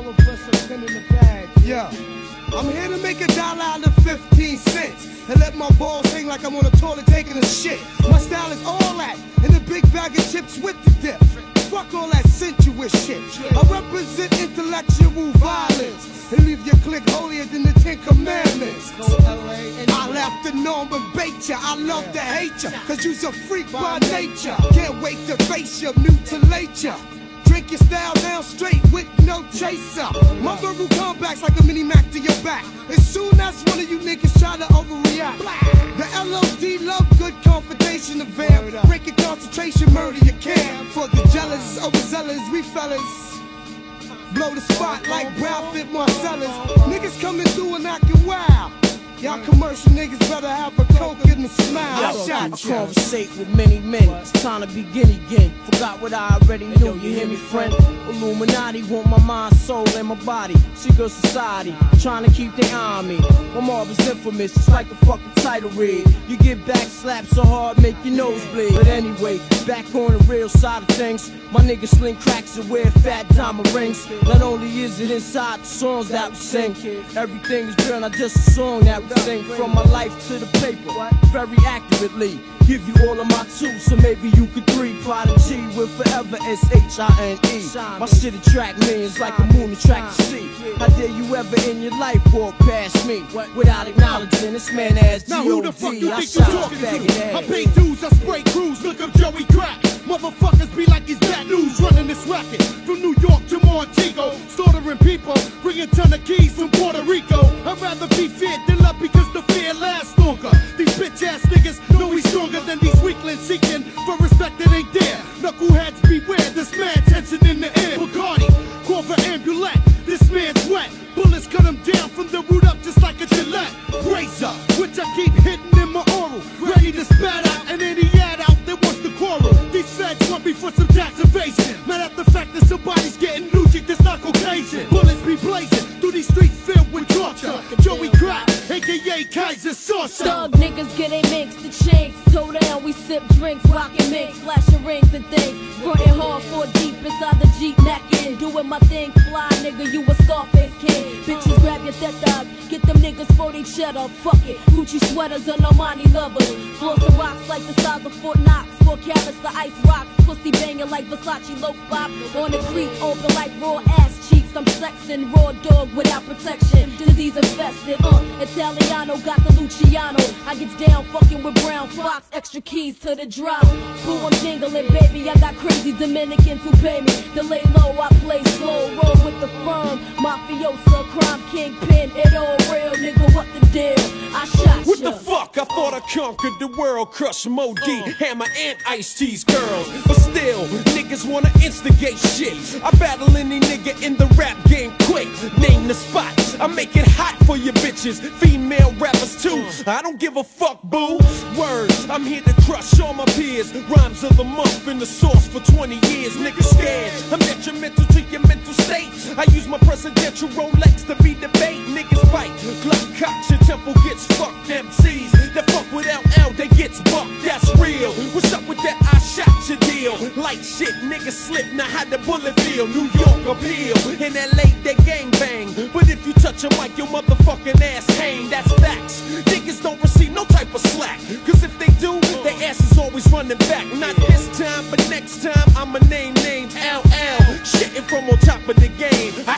pen in the pad. Yeah. I'm here to make a dollar out of 15 cents. And let my balls hang like I'm on a toilet taking a shit. My style is all that. And a big bag of chips with the dip. Fuck all that sensuous shit. I represent intellectual violence. And leave your clique holier than the Ten Commandments. I left the norm and bait ya. I love to hate ya. Cause you's a freak by nature. Can't wait to face ya, mutilate ya. Drink your style down straight with no chaser. My verbal comebacks like a mini Mac to your back. As soon as one of you niggas try to overreact. The LOD love good confrontation of vamp. Break your concentration, murder your camp. For the jealous, overzealous, we fellas. Blow the spot like Brown Fit Marcellus. Niggas Y'all commercial niggas better have a coke and a smile. I I shot ya. conversate with many men. It's time to begin again. Forgot what I already knew. You hear me, friend? Illuminati want my mind, soul, and my body. Secret society, trying to keep their eye on me. My mob is infamous, it's like the fucking title read. You get back slapped so hard, make your nose bleed. But anyway, back on the real side of things. My niggas sling cracks and wear fat diamond rings. Not only is it inside the songs that we sing, everything is real, not just a song that we sing. From my life to the paper, very accurately. Give you all of my two, so maybe you could three. Prodigy with forever S H I N E. My shit attract millions like a moon attract the sea. How dare you ever in your life walk past me without acknowledging this man as Now who the fuck you think you talking to? I pay dues, I spray crews, look up Joey Crack. Motherfuckers be like he's bad news running this racket. From New York to Montego, slaughtering people, bringing a ton of keys from Puerto Rico. I'd rather be fit than love because to spat out and any ad out that wants to quarrel. These feds want me for some tax evasion. Mad at the fact that somebody's getting Lucci, that's not Caucasian. Bullets be blazing through these streets filled with torture. Joey Crack, aka Keyser Soze. The chinks. Toe down, we sip drinks, rockin' mix, flashing rings and things. Frontin' hard four deep inside the Jeep neckin'. Doing my thing, fly nigga, you a Scarface king. Bitches grab your tetas, get them niggas for they cheddar. Fuck it, Gucci sweaters and Armani lovers. Flossing rocks like the size of Fort Knox. Four carats, the ice rocks. Pussy banging like Versace low pop. On the creek, open like raw ass cheeks. I'm sexing, raw dog without protection. Disease infested, uh. Italiano got the Luciano. I gets down fucking with brown fox. Extra keys to the drop. Boo, I'm jingling, baby. I got crazy Dominicans who pay me. To lay low, I play slow. Roll with the firm. Mafiosa, crime kingpin. It all real, nigga. What the deal? I shot What ya. the fuck? I thought I conquered the world, crush Moe Dee, Hammer and Ice T's girls. But still, niggas wanna instigate shit. I battle any nigga in the rap game quick. Name the spots. I make it hot for your bitches, female rappers too. I don't give a fuck, boo. Words, I'm here to crush all my peers. Rhymes of the month in the source for 20 years. Niggas scared. I'm detrimental to your mental state. I use my presidential Rolex to be debate. Niggas fight. Glock cock, your temple gets fucked. MCs Like shit, niggas slip, now how the bullet feel? New York appeal, in LA they gang bang. But if you touch a mic, your motherfucking ass hang. That's facts. Niggas don't receive no type of slack. Cause if they do, their ass is always running back. Not this time, but next time, I'ma name names. L shitting from on top of the game. I